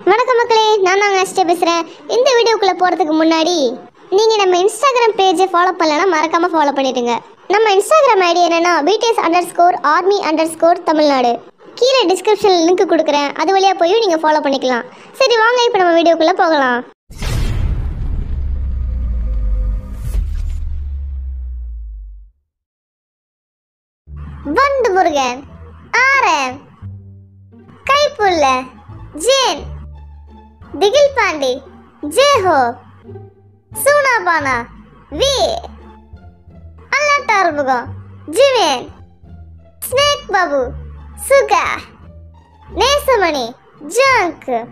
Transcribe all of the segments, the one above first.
வணக்கம் மக்களே நான் தான் அஸ்டே பேசுகிறேன் இந்த வீடியோக்குள்ளே போகிறதுக்கு முன்னாடி நீங்கள் நம்ம இன்ஸ்டாகிராம் பேஜை ஃபாலோ பண்ணலன்னா மறக்காமல் ஃபாலோ பண்ணிடுங்க. நம்ம இன்ஸ்டாகிராம் ஐடி என்னன்னா BTS underscore army underscore Tamil Nadu. கீழே டிஸ்கிரிப்ஷனில் லிங்க் கொடுக்குறேன். அது வழியாக போய் நீங்கள் ஃபாலோ பண்ணிக்கலாம். சரி வாங்க இப்போ நம்ம வீடியோக்குள்ளே போகலாம். வண்டு முருகன் ஆரம் கைப்புள்ள ஜேன் திகில் பாண்டி. ஜேஹோ சூனாபானா வி. அல்லட்டார்முகம் ஜிவேன். ஸ்னேக் பாபு. சுகா. நேசமணி. ஜங்க்.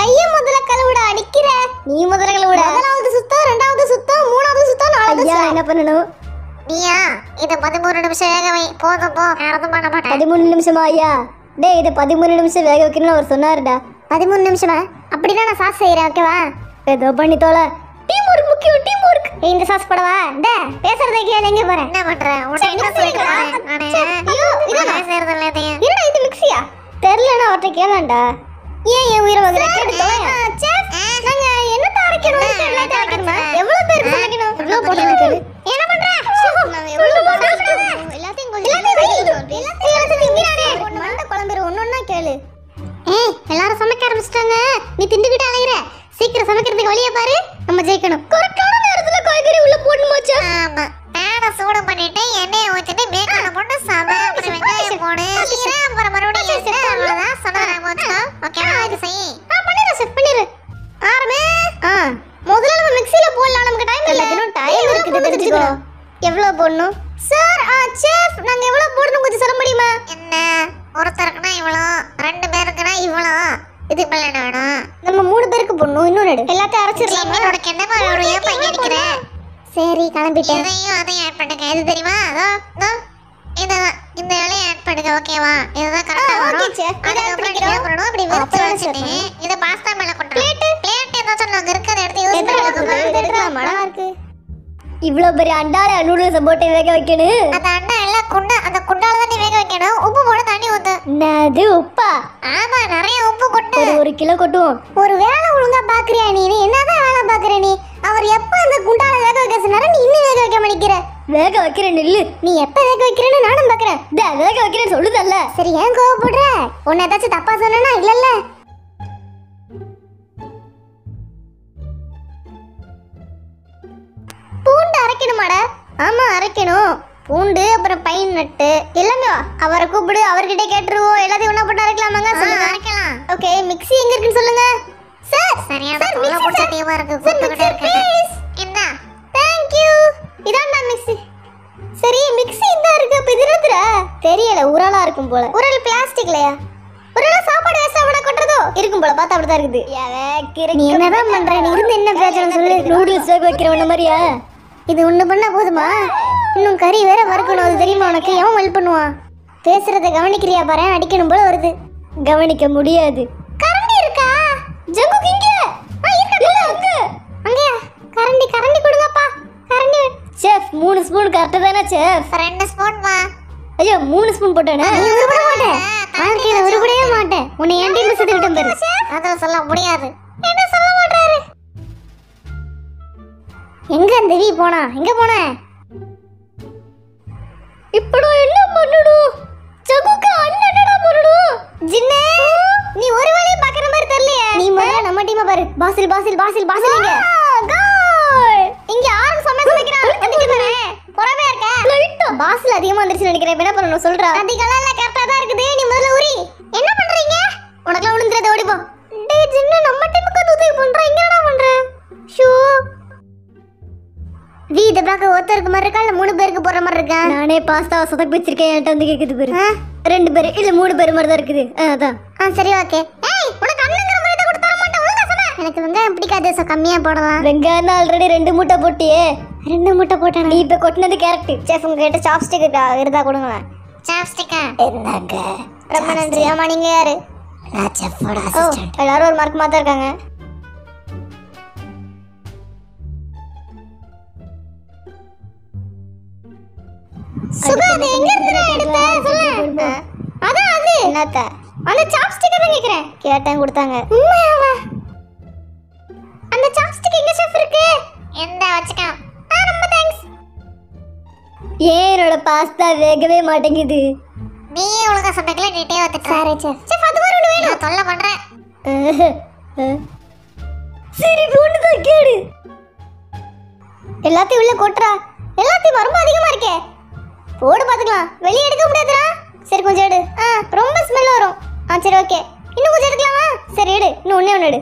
கைய முதல்ல கழுவுடா அடிக்கிற. நீ முதல்ல கழுவுடா. முதலாவது சுத்தம் ரெண்டாவது சுத்தம் மூணாவது சுத்தம் நாலாவது ஐயா என்ன பண்ணணும்? நீயா? இத பதிமூணு நிமிஷம் வேக வை. போதும் போ. யாரும் பண்ண மாட்டேன். பதிமூணு நிமிஷமா ஐயா? டேய் இது பதிமூணு நிமிஷம் வேக வைக்கணும்னு அவர் சொன்னாருடா. பதிமூணு நிமிஷமா? அப்படிதான் நான் சாஸ் செய்யறேன் ஓகேவா ஏதோ பண்ணி தோல. டீம் ஒர்க் முக்கியம் டீம் ஒர்க் இந்த சாஸ் போடவா? டே பேசுறதை கேளு எங்க போறேன் என்ன பண்ற? என்னடா? இது மிக்ஸியா? தெரியலனா அவர்ட்ட கேளண்டா ஏன் என் உயிரை வந்து கேட்டு நாங்க என்ன அரைக்கணும் எல்லாத்தையும் அரைக்கணுமா? எவ்வளவு பேருக்கு சமைக்கணும்? எவ்வளவு போடணும் கேளு என்ன பண்ற? எல்லாத்தையும் கொஞ்சம் எல்லாத்தையும் திங்கிறானே. மண்டை குழம்புற ஒன்னொன்னா கேளு. ஏய் எல்லாரும் சமைக்க ஆரம்பிச்சிட்டாங்க. நீ திண்டுக்கிட்டு அலையிற. சீக்கிரம் சமைக்கிறதுக்கு வழியை பாரு. நம்ம ஜெயிக்கணும். கரெக்டான நேரத்துல காய்கறி உள்ள போட்டு கிளம்பிட்டேன். இதையும் அதையும் ஆட் பண்ணுங்க இது தெரியுமா? அதோ இதோ. இதுதான். இந்த வேலையை ஆட் பண்ணுங்க ஓகேவா இதுதான் கரெக்டா வரும். அதுக்கப்புறம் நீங்க என்ன பண்ணணும்? இப்படி விரிச்சு வச்சுட்டு இத பாஸ்தா மேல கொண்டு பிளேட் ஏதாச்சும் நாங்க இருக்கிறத எடுத்து யூஸ் இவ்வளோ பெரிய அண்டால நூடுல்ஸை போட்டு வேக வைக்கணும். அந்த அண்ணா எல்லாம் குண்டா அந்த குண்டால தான் வேக வைக்கணும். உப்பு போட தண்ணி ஊத்து. என்னது உப்பா? ஆமா நிறைய உப்பு கொட்டு. ஒரு கிலோ கொட்டுவோம். ஒரு வேலை ஒழுங்கா பாக்குறியா நீ? நீ என்னதான் வேலை பாக்குற நீ? அவர் எப்ப அந்த குண்டால வேக வைக்க சொன்னாரு நீ இன்னும் வேக வைக்க மாட்டேங்கிற வேக வைக்கிறேன் நெல்லு. நீ எப்ப வேக வைக்கிறேன்னு நானும் பாக்குறேன். டே வேக வைக்கிறேன்னு சொல்லுதல்ல. சரி ஏன் கோவப்படுற? உன்னை ஏதாச்சும் தப்பா சொன்னா இல்லல்ல. பூண்டு அரைக்கணுமாடா? ஆமா அரைக்கணும். பூண்டு அப்புறம் பைன் நட்டு. எல்லாமே. அவரை கூப்பிடு அவர்கிட்ட கேட்டுருவோம். எல்லாத்தையும் ஒண்ணா போட்டு அரைக்கலாமாங்க? சொல்லுங்க. அரைக்கலாம். ஓகே மிக்ஸி எங்க இருக்குன்னு சொல்லுங்க. சார் சரியான தொல்லை பிடிச்ச டீமா இருக்கு கூப்பிட்டுக்கிட்டே இருக்கேன். என்ன? யூ இதான்டா மிக்ஸி சரி மிக்ஸி இந்த இருக்கு அப்ப இது தெரியல உரலா இருக்கும் போல. உரல் பிளாஸ்டிக்லயா உரலா சாப்பாடு வேஸ்ட் அவட கொட்டுறதோ? இருக்கும் போல பார்த்தா அப்படிதான் இருக்குது. நீ என்னதான் பண்ற? நீ இருந்து என்ன பிரச்சனை சொல்லு? நூடுல்ஸ் வேக வைக்கிறவன மாதிரியா? இது ஒண்ணு பண்ணா போதுமா? இன்னும் கறி வேற வறுக்கணும் அது தெரியுமா உனக்கு? எவன் ஹெல்ப் பண்ணுவான்? பேசுறத கவனிக்கிறியா பாரு அடிக்கணும் போல வருது. கவனிக்க முடியாது. மூணு ஸ்பூன் கரெக்டாக தானே செஃப் ரெண்டு ஸ்பூன் வா ஐயோ மூணு ஸ்பூன் போட்டானே? நீ உருப்பட மாட்டேன் வாழ்க்கையில உருப்படவே மாட்டேன் உன்னை என் டீம் சேர்த்துக்கிட்டேன் பாரு. அதான் சொல்ல முடியாது. என்ன சொல்ல மாட்டாரு? எங்க அந்த வி போனா? எங்க போன? இப்போ என்ன பண்ணணும் ஜகுக்கு அண்ணன் என்னடா பண்ணணும் ஜின்னே நீ ஒரு வேலையை பாக்குற மாதிரி தெரியலையே. நீ முதல்ல நம்ம டீமை பாரு. பாசில் பாசில் பாசில் பாசில் இங்க. இங்க யாரும் சமைச்சு வைக்கிறான் அதுக்கு பாரு பொறாமையா இருக்க? பாசில் அதிகமா வந்துருச்சு நினைக்கிறேன். என்ன பண்ணணும்? சொல்றா. அதிகலாம் இல்ல கரெக்டா தான் இருக்குது. நீ முதல்ல உரி. என்ன பண்றீங்க? உனக்குலாம் விழுந்துறது ஓடி போ. டேய் ஜின்னு நம்ம டீமுக்கு வந்து உதவி பண்ற. இங்க என்ன பண்ற? ஷூ. வி இத பார்க்க ஒருத்தருக்கு மாதிரி இருக்கா? இல்ல மூணு பேருக்கு போற மாதிரி இருக்கா? நானே பாஸ்தாவை சொதப்பி வச்சிருக்கேன் என்கிட்ட வந்து கேக்குது பாரு? ரெண்டு பேர். இல்ல மூணு பேர் மாதிரி தான் இருக்குது. அதான். ஆ சரி ஓகே எனக்கு வெங்காயம் பிடிக்காது சோ கம்மியா போடலாம். வெங்காயம் ஆல்ரெடி ரெண்டு மூட்டை போட்டியே. ரெண்டு முட்டை போட்டேன்? நீ இப்ப கொட்டினது கேரட். செஃப் உங்ககிட்ட சாப்ஸ்டிக் இருந்தா கொடுங்களேன். சாப்ஸ்டிக்கா என்னங்க ரொம்ப நன்றி. ஆமா நீங்க யாரு? நான் செஃபோட ஓ எல்லாரும் ஒரு மார்க் மாத்தா இருக்காங்க. சுபா அது எங்க இருந்து எடுத்த? சொல்லு. அதான் அது. என்னத்த? அந்த சாப்ஸ்டிக் தான் கேக்குறேன். கேட்டேன் கொடுத்தாங்க. உண்மையாவா எந்த வச்சுக்க ரொம்ப தேங்க்ஸ் ஏன் என்னோட பாஸ்தா வேகவே மாட்டேங்குது? நீயே ஒழுங்கா சமைக்கல நீட்டே வந்துட்டு சரி செஃப் செஃப் அது ஒன்று வேணும். தொல்லை பண்றேன். சரி ஒண்ணுதான் கேடு எல்லாத்தையும் உள்ள கொட்டுறா. எல்லாத்தையும் ரொம்ப அதிகமா இருக்கே. போடு பாத்துக்கலாம். வெளியே எடுக்க முடியாதுடா. சரி கொஞ்சம் எடு. ஆ ரொம்ப ஸ்மெல் வரும். ஆ சரி ஓகே இன்னும் கொஞ்சம் எடுக்கலாமா? சரி எடு. இன்னும் ஒண்ணே ஒன்று எடு.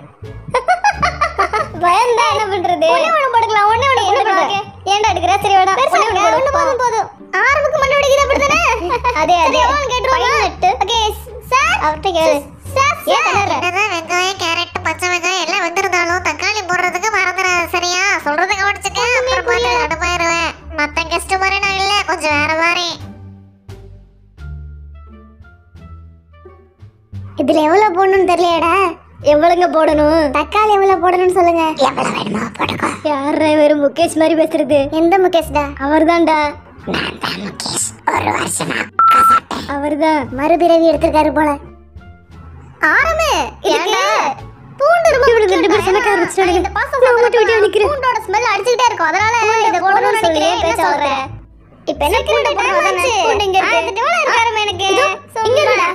பயந்தா என்ன பண்றது? ஒண்ணே ஒண்ணு போட்டுக்கலாம் ஒண்ணே ஒண்ணு என்ன பண்றது? ஏன்டா எடுக்கிற? சரி வேடா ஒண்ணே ஒண்ணு போதும். போதும் ஆரம்புக்கு மண்ணு வெடிக்குது அப்படிதானே அதே அதே. எவ்வளவு கேட்டுருவோமா? ஓகே சார் அவர்ட்ட கேளு. சார் என்னதான் வெங்காயம் கேரட் பச்சை வெங்காயம் எல்லாம் வெந்திருந்தாலும் தக்காளி போடுறதுக்கு மறந்துடாது சரியா? சொல்றத கவனிச்சுக்க அப்புறம் பார்த்து கடுப்பாயிருவேன் மத்த கெஸ்ட் மாதிரி நான் இல்ல கொஞ்சம் வேற மாதிரி. இதுல எவ்வளவு போடணும்னு தெரியலடா எவ்வளவுங்க போடணும்? தக்காளி எவ்வளவு போடணும்னு சொல்லுங்க. எவ்வளவு வேணுமோ போட்டுக்கோ. யாரா வெறும் முகேஷ் மாதிரி பேசுறது? எந்த முகேஷ்டா? அவர்தான்டா. நான் தான் முகேஷ். ஒரு வருஷமா அவர்தான். மறுபிறவி எடுத்திருக்காரு போல. ஆரம்பு இதுக்கு பூண்டு ரொம்ப ரெண்டு பேரும் சமைக்க ஆரம்பிச்சிட்டானுங்க. இந்த பாசம் நான் மட்டும் விட்டு நிக்கிறேன். பூண்டோட ஸ்மெல் அடிச்சுக்கிட்டே இருக்கும். அதனால இத போடணும்னு நினைக்கிறேன். என்ன சொல்ற? இப்போ என்ன பூண்டு போடுறது பூண்டு இங்க இருக்கு. எனக்கு. இங்க இருக்குடா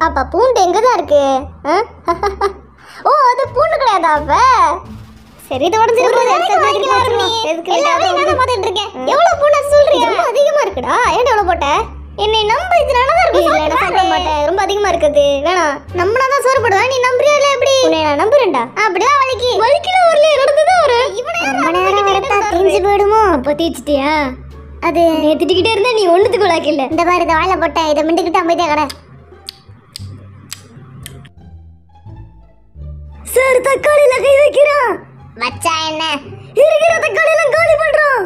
அப்ப பூண்டு எங்க தான் இருக்கு? ஓ அது பூண்டு கிடையாதா அப்ப சரி இது உடஞ்சிருக்கு எதுக்கு எல்லாரும் என்ன பார்த்துட்டு இருக்கேன் எவ்வளவு பூண்டு சொல்றீங்க ரொம்ப அதிகமா இருக்குடா ஏன்டா எவ்வளவு போட்ட என்னை நம்ப இது நல்லா சாப்பிட மாட்டேன் ரொம்ப அதிகமா இருக்குது வேணாம் நம்பினா தான் சோறு போடுவா நீ நம்புறியா இல்ல எப்படி உன்னை நான் நம்புறேன்டா அப்படியே வலிக்கு வலிக்கல வரல நடந்துதான் வர ரொம்ப நேரம் வளர்த்தா தேஞ்சு போயிடுமோ அப்ப தேய்ச்சிட்டியா அது திட்டிக்கிட்டே இருந்தா நீ ஒண்ணுத்துக்கு விளாக்கல இந்த மாதிரி இந்த வாயில போட்டேன் இதை மிண்டுக்கிட்டு அமைதியா கடை சார் தக்காளியில கை வைக்கிறான். மச்சா என்ன? இருக்கிற தக்காளி எல்லாம் காலி பண்றான்.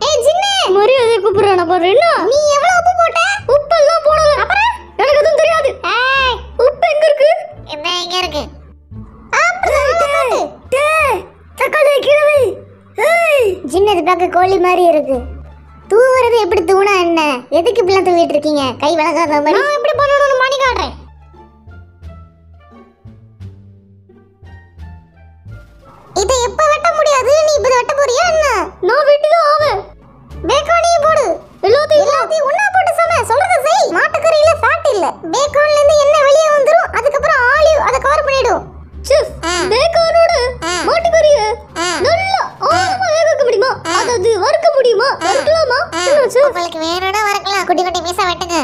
ஏய் ஜின்னு! மரியாதை கூப்பிடுறான பாரு என்ன? நீ எவ்வளவு உப்பு போட்ட? உப்பெல்லாம் போடல. அப்புறம்? எனக்கு எதுவும் தெரியாது. ஏய்! உப்பு எங்க இருக்கு? இந்த இங்க இருக்கு? தக்காளி கிழவி ஏய். ஜின்னது பார்க்க கோழி மாதிரி இருக்கு. தூவுறது எப்படி தூணா என்ன? எதுக்கு இப்படிலாம் தூவிட்டு இருக்கீங்க? கை வளர்க்காத மாதிரி. நான் எப்படி பண்ணணும்னு மாடி காட்டுறேன். இதை எப்ப வெட்ட முடியாது? நீ இப்ப வெட்ட போறியா என்ன? நான் வெட்டிதான் ஆவேன் பேக்கானியே போடு. எல்லாத்தையும் எல்லாத்தையும் ஒண்ணா போட்டு சம சொல்றத செய். மாட்டுக்கறியில ஃபேட் இல்ல. பேக்கான்ல இருந்து எண்ணெய் வெளியே வந்துரும். அதுக்கப்புறம் ஆலிவ் அதை கவர் பண்ணிடும். செஃப். பேக்கானோட. மாட்டுக்கறிய. நல்லா ஆழமா வேக வைக்க முடியுமா? அதாவது வறுக்க முடியுமா? வறுக்கலாமா? என்ன உங்களுக்கு வேணும்னா வரக்கலாம் குட்டி குட்டி பீஸா வெட்டுங்க.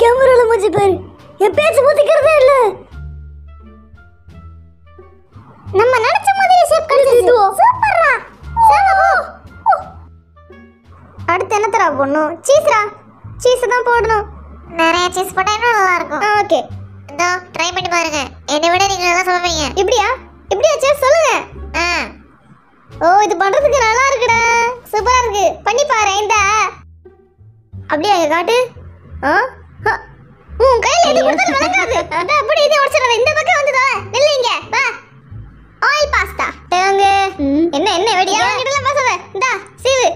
கேமரால மூஞ்சி பாரு. என் பேச்சு முத்திக்கிறதே இல்ல. நம்ம நினைச்ச மாதிரி ஷேப் கிடைச்சிச்சு இதுவா? சூப்பர்ரா. போ. அடுத்து என்ன தரா போடணும்? சீஸ்ரா. சீஸ் தான் போடணும். நிறைய சீஸ் போட்டா இன்னும் நல்லா இருக்கும் ஓகே. இதோ ட்ரை பண்ணி பாருங்க. என்னை விட நீங்க நல்லா சமைப்பீங்க. இப்படியா? இப்படியா செஃப் சொல்லுங்க. ஆ. ஓ இது பண்றதுக்கு நல்லா இருக்குடா. சூப்பரா இருக்கு. பண்ணி பாரு இந்த. அப்படியே அங்க காட்டு. உன் கையில எது கொடுத்தாலும் விளங்காது. அப்படி இதை உடச்சிடாத. இந்த பக்கம் வந்து தர நில்லுங்க வா. ஆயில் பாஸ்தா தேங்க என்ன என்ன வெடியா கிட்ட பேசாத. இந்தா சீவு.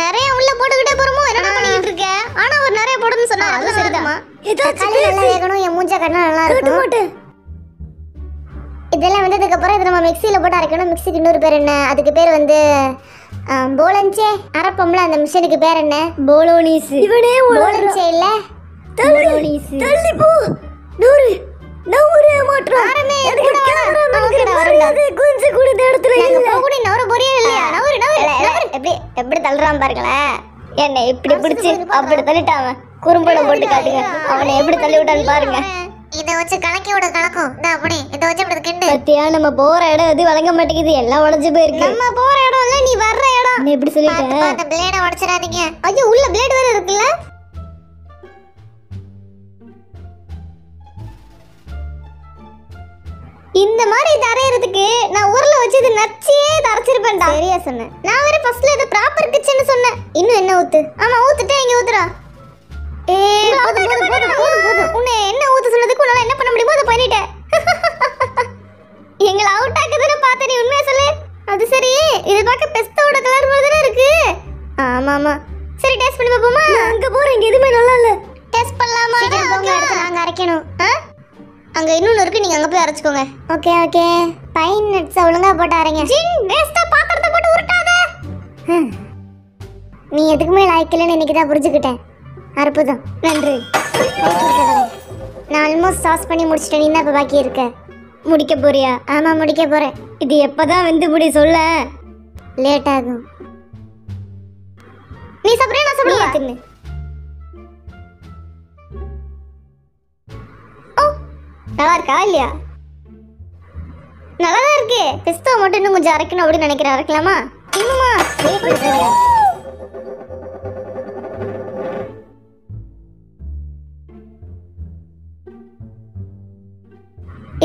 நிறைய உள்ள போட்டுக்கிட்டே போறோமோ? என்னடா பண்ணிட்டு இருக்க ஆனா அவர் நிறைய போடணும்னு சொன்னாரு. அது சரிதான் ஏதாச்சும் நல்லா வேகணும். என் மூஞ்ச கண்ணா நல்லா இருக்கும் மாட்டேன் இதெல்லாம் வந்ததுக்கு அப்புறம் இதை நம்ம மிக்சியில் போட்டு அரைக்கணும். மிக்சிக்கு இன்னொரு பேர் என்ன? அதுக்கு பேர் வந்து போலஞ்சே அரைப்போம்ல அந்த மிஷினுக்கு பேர் என்ன? போலோனீஸ் இவனே போலஞ்சே இல்ல போலோனீஸ் தள்ளி போ. நூறு நவுரே மாற்றம். எனக்கு கேமராமேனுக்கு மரியாதை கொஞ்சம் கூட இடத்துல நவர போறியே இல்லையா? நவரு நவரு நவரு. எப்படி எப்படி தள்ளுறான் பாருங்களேன். என்ன இப்படி பிடிச்சு அப்படி தள்ளிட்டான் குறும்படம் போட்டு காட்டுங்க. அவனை எப்படி தள்ளி விட்டான்னு பாருங்க. இதை வச்சு கலக்கி விட கலக்கும். இந்த அப்படி. இதை வச்சு இப்படி கிண்டு. பத்தியா நம்ம போற இடம் எது வழங்க மாட்டேங்குது. எல்லாம் உடஞ்சு போயிருக்கு. நம்ம போற இடம் இல்ல நீ வர்ற இடம். நீ எப்படி சொல்லிட்ட? அந்த பிளேட உடைச்சிடாதீங்க. ஐயோ உள்ள பிளேட் வேற இருக்குல்ல? இந்த மாதிரி இது அரையறதுக்கு நான் ஊர்ல வச்சு இது நச்சியே இதை அரைச்சிருப்பேன்டா சரியா சொன்னேன் நான் வேற ஃபர்ஸ்ட்ல இது ப்ராப்பர் கிச்சன் சொன்னேன். இன்னும் என்ன ஊத்து? ஆமா ஊத்துட்டே இங்க ஊத்துறா ஏ போதும் போதும் போதும் போதும் போதும் உன்னை என்ன ஊத்த சொன்னதுக்கு உன்னால என்ன பண்ண முடியுமோ? அதை பண்ணிட்டேன் எங்களை அவுட் ஆக்குதுன்னு பார்த்த நீ உண்மையை சொல்லு. அது சரி. இது பார்க்க பெஸ்டோட கலர் மாதிரி தானே இருக்கு. ஆமா ஆமா. சரி டேஸ்ட் பண்ணி பார்ப்போமா? அங்க போறேன் இங்க எதுவுமே நல்லா இல்ல. டேஸ்ட் பண்ணலாமா? போங்க அடுத்து நாங்க அரைக்கணும்? அங்க இன்னொன்னு இருக்கு நீங்க அங்க போய் அரைச்சுக்கோங்க. Okay okay. பைன் நட்ஸ் ஒழுங்கா போட்டு அரைங்க. ஜின் வேஸ்டா பாத்திரத்தை போட்டு உருட்டாத. நீ எதுக்குமே லாய்க்கலன்னு இன்னைக்கு தான் புரிஞ்சுக்கிட்டேன். அற்புதம். நன்றி. நான் ஆல்மோஸ்ட் சாஸ் பண்ணி முடிச்சிட்டேன். நீ தான் இப்போ பாக்கி இருக்க? முடிக்க போறியா? ஆமா முடிக்க போறேன். இது எப்பதான் வெந்து முடி சொல்ல? லேட் ஆகும். நீ சாப்பிடுறியா? நான் சாப்பிடுவா? நல்லா இருக்கா இல்லையா? நல்லா தான் இருக்கு பிஸ்தா மட்டும் இன்னும் கொஞ்சம் அரைக்கணும் அப்படின்னு நினைக்கிறேன். அரைக்கலாமா? இன்னுமா.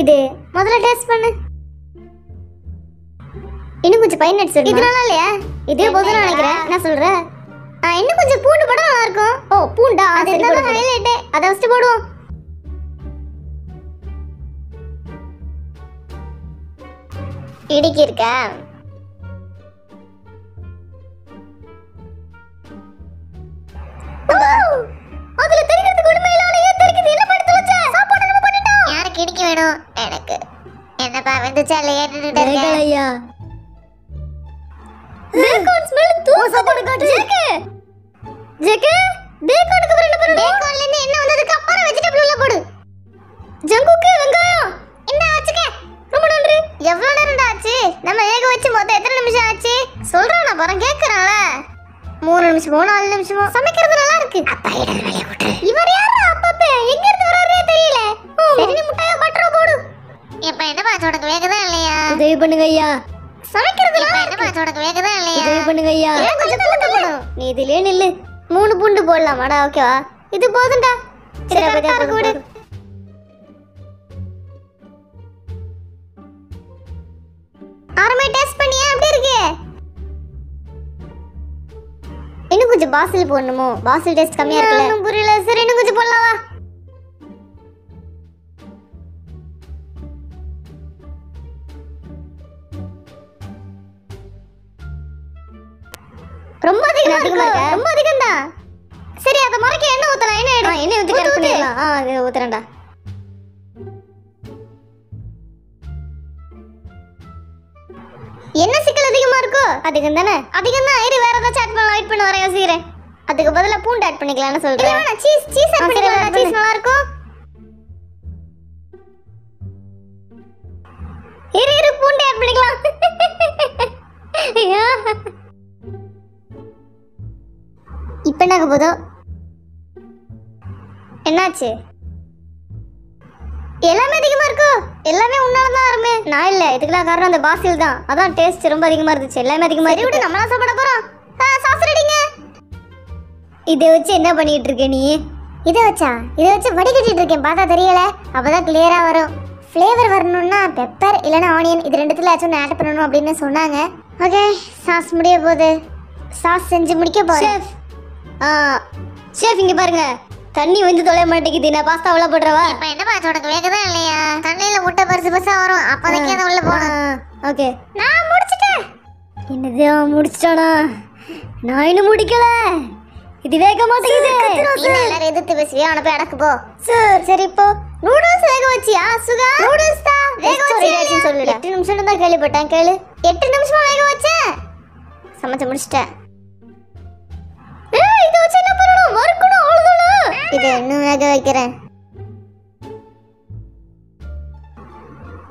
இது முதல்ல டேஸ்ட் பண்ணு. இன்னும் கொஞ்சம் பைன் நட்ஸ் இது நல்லா இல்லையா இதே போதும் நினைக்கிறேன். என்ன சொல்ற இன்னும் கொஞ்சம் பூண்டு போட்டா நல்லா இருக்கும் ஓ பூண்டா? அது ஹைலைட் அதை ஃபர்ஸ்ட் போடுவோம். இடிக்கி இருக்கா அதுல தெரிகிறதுக்கு உண்மையிலால ஏன் தெரிக்குது என்ன பண்ணி தொலைச்ச? சாப்பாடு நம்ம பண்ணிட்டோம். யாருக்கு இடிக்க வேணும்? எனக்கு. என்னப்பா வந்துச்சா இல்லையா? நின்னுட்டு ஐயா சொல்றேன் நான் பரம் கேக்குறான்ல. மூணு நிமிஷமோ நாலு நிமிஷமோ சமைக்கிறது நல்லா இருக்கு. அப்பா இடம் வேலைய விட்டு இவர் யாரு அப்பப்பே? எங்க இருந்து வராரே தெரியல. சரி. நீ முட்டைய பட்டரை போடு. இப்ப என்னப்பா உனக்கு வேகுதா இல்லையா? உதவி பண்ணுங்க ஐயா. சமைக்கிறது இப்ப என்னப்பா உனக்கு வேகுதா இல்லையா? உதவி பண்ணுங்க ஐயா. கொஞ்சம் பூண்டு போடும் நீ இதுலயே நில்லு. மூணு பூண்டு போடலாமாடா ஓகேவா இது போதும்டா. இது கரெக்டா இருக்கு கொஞ்சம் பாசில் போடணுமோ? பாசில் டேஸ்ட் கம்மியா இருக்குல்ல. ஒன்றும் புரியல சரி இன்னும் கொஞ்சம் போடலாமா ரொம்ப அதிகமா அதிகமா இருக்கா? ரொம்ப அதிகம் தான் சரி அத மறைக்க எண்ணெய் ஊத்தலாம் எண்ணெய் எடு. எண்ணெய் ஊத்தி கரெக்ட் பண்ணிடலாம் ஆ அது ஊத்துறேன்டா. என்ன அதிகமா தானே அதிகம் தான் இரு வேற ஏதாச்சும் ஆட் பண்ணலாம். வெயிட் பண்ண வர யோசிக்கிறேன். அதுக்கு பதிலா பூண்டு ஆட் பண்ணிக்கலாம்னு சொல்றேன். இல்ல சீஸ் சீஸ் ஆட் பண்ணிக்கலாம். சீஸ் நல்லா இருக்கும் இரு இரு பூண்டு ஆட் பண்ணிக்கலாம். இப்ப என்ன ஆக போதோ என்னாச்சு? எல்லாமே அதிகமா இருக்கோ? எல்லாமே உன்னால தான் ஆரம்பே நான் இல்ல இதுக்கெல்லாம் காரணம் அந்த பாசில் தான். அதான் டேஸ்ட் ரொம்ப அதிகமா இருந்துச்சு. எல்லாமே அதிகமா இருக்கு விடு நம்மளா சாப்பிட போறோம். சாஸ் ரெடிங்க இதை வச்சு என்ன பண்ணிட்டு இருக்க நீ? இதை வச்சா? இதை வச்சு வடிகட்டிட்டு இருக்கேன். பார்த்தா தெரியல. அப்பதான் கிளியரா வரும். ஃப்ளேவர் வரணும்னா பெப்பர் இல்லைன்னா ஆனியன் இது ரெண்டுத்துல ஏதாச்சும் ஆட் பண்ணணும் அப்படின்னு சொன்னாங்க. ஓகே சாஸ் முடிய போகுது. சாஸ் செஞ்சு முடிக்க போறேன். ஆ ஷெஃப் இங்க பாருங்க. தண்ணி வந்து தொலைய மாட்டேங்குது. நான் பாஸ்தா உள்ள போடுறவா இப்ப என்னப்பா உனக்கு வேகுதா இல்லையா? தண்ணியில முட்டை பரிசு பரிசா வரும். அப்போதைக்கு அதை உள்ள போகணும். ஓகே. நான் முடிச்சிட்டேன். என்னது அவன் முடிச்சிட்டானா? நான் இன்னும் முடிக்கல. இது வேக மாட்டேங்குது. நீ எல்லாரும் எதிர்த்து பேசுவியா? அவனை போய் அடக்கு போ. சார் சரி இப்போ நூடுல்ஸ் வேக வச்சியா சுகா? நூடுல்ஸ் தான். வேக வச்சியா சொல்லு எட்டு நிமிஷம் தான் கேள்விப்பட்டேன். கேளு. எட்டு நிமிஷமா வேக வச்சேன் சமைச்சு முடிச்சிட்டேன். இத வச்சு என்ன பண்ணணும்? வறுக்கணும் இதை இன்னும் வேக வைக்கிறேன்.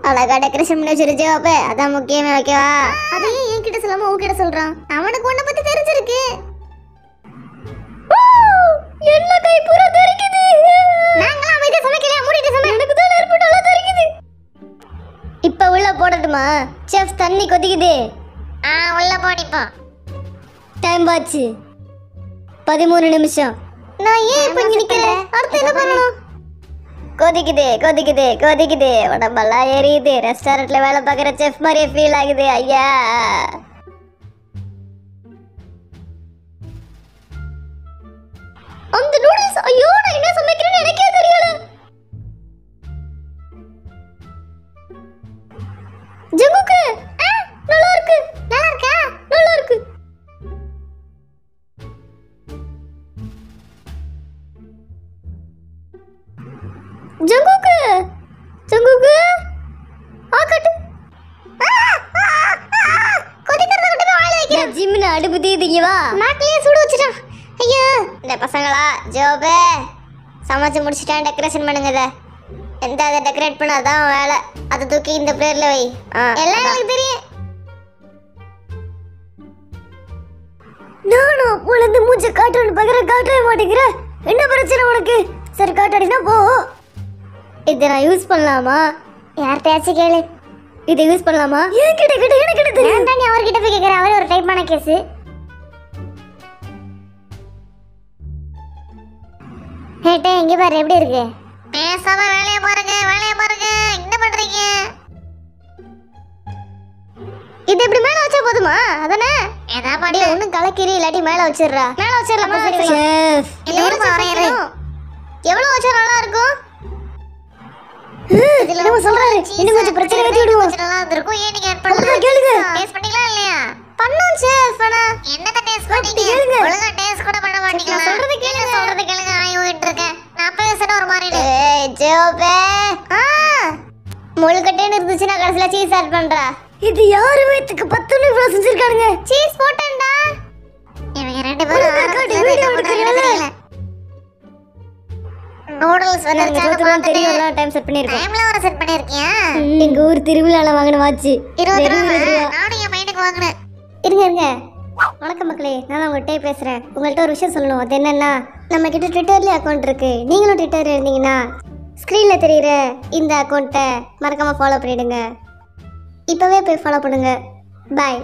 அழகா டெக்கரேஷன் பண்ணி வச்சிருச்சு அப்ப அதான் முக்கியமே ஓகேவா அதையும் என்கிட்ட சொல்லாம உன்கிட்ட சொல்றான்? அவனுக்கு உன்னை பத்தி தெரிஞ்சிருக்கு. என்ன கை பூரா தெரிக்குது? நாங்களாம் அமைதியா சமைக்கலையா? மூடிட்டு சமை எனக்கு தான் நெருப்பு நல்லா தெரிக்குது. இப்ப உள்ள போடட்டுமா? செஃப் தண்ணி கொதிக்குது. ஆ உள்ள போடிப்போ டைம் ஆச்சு. பதிமூணு நிமிஷம். நான் ஏன் இப்ப இங்க நிக்கிறேன் அடுத்து என்ன பண்ணணும்? கொதிக்குது கொதிக்குது கொதிக்குது. உடம்பெல்லாம் எரியுது. ரெஸ்டாரண்ட்ல வேலை பார்க்குற செஃப் மாதிரியே ஃபீல் ஆகுது ஐயா. பசங்களா? ஜோபே சமைச்சு முடிச்சிட்டேன் டெக்கரேஷன் பண்ணுங்க இதை எந்த அதை டெக்கரேட் பண்ணாதான் வேலை. அதை தூக்கி இந்த பிளேட்ல வை. எல்லாம் எனக்கு தெரியும். நானும் அப்போலேருந்து மூச்சை காட்டுறேன்னு பார்க்குறேன் காட்டவே மாட்டேங்கிறேன் என்ன பிரச்சனை உனக்கு? சரி காட்டாடினா போ. இதை நான் யூஸ் பண்ணலாமா? யார்கிட்டயாச்சும் கேளு. இதை யூஸ் பண்ணலாமா? ஏன் கிட்ட கிட்ட எனக்கு கிட்ட தெரியும்? நீ அவர்கிட்ட போய் கேட்குற அவரே ஒரு டைப்பான கேஸு ஹேட்டே இங்கே பாரு எப்படி இருக்கு? பேசாம வேலையை பாருங்க வேலையை பாருங்க. என்ன பண்றீங்க? இது இப்படி மேல வச்சா போதுமா? அதானே? ஏதா பண்ணு. ஒன்றும் கலக்கிரி இல்லாட்டி மேல வச்சிடுறா. மேல வச்சிடலாம் சரி வை. செஃப் ஒரு வரையறு எவ்வளவு வச்சா நல்லா இருக்கும்? இதுல என்னமோ சொல்றாரு. இன்னும் கொஞ்சம் பிரச்சனை வெட்டி விடுவோம். நல்லா இருந்திருக்கும் ஏன் நீங்க ஆட் பண்ணல? கேளுங்க. டேஸ்ட் பண்ணீங்களா இல்லையா பண்ணோம் செஃப் ஆனா என்னத்த டேஸ்ட் பண்ணீங்க. ஒழுங்கா டேஸ்ட் கூட பண்ண மாட்டீங்களா நான் சொல்றது கேளுங்க. சொல்றது கேளுங்க ஆய் ஊயிட்டு இருக்கேன். நான் பேசுன ஒரு மாதிரி. ஏய் ஜோபே ஆ. முழுக்கட்டேன்னு இருந்துச்சுன்னா கடைசியில் சீஸ் ஆட் பண்றா. இது யாரு வயிற்றுக்கு பத்துன்னு இவ்வளோ செஞ்சிருக்கானுங்க. சீஸ் போட்டேன்டா. இவங்க ரெண்டு பேரும் நூடுல்ஸ் வந்து டைம் செட் பண்ணியிருக்கோம். டைம்ல வர செட் பண்ணிருக்கியா எங்க ஊர் திருவிழால வாங்கின வாட்ச். இருபது வெறும் ரூபா. இருபது ரூபா. நானும் என் பையனுக்கு வாங்கினேன். இருங்க இருங்க. வணக்கம் மக்களே நான் உங்கள்கிட்ட பேசுகிறேன் உங்கள்கிட்ட ஒரு விஷயம் சொல்லணும். அது என்னென்னா நம்ம கிட்ட ட்விட்டர்லேயே அக்கௌண்ட் இருக்குது நீங்களும் ட்விட்டர் இருந்தீங்கன்னா ஸ்க்ரீனில் தெரிகிற இந்த அக்கௌண்ட்டை மறக்காமல் ஃபாலோ பண்ணிவிடுங்க இப்போவே போய் ஃபாலோ பண்ணுங்கள் பாய்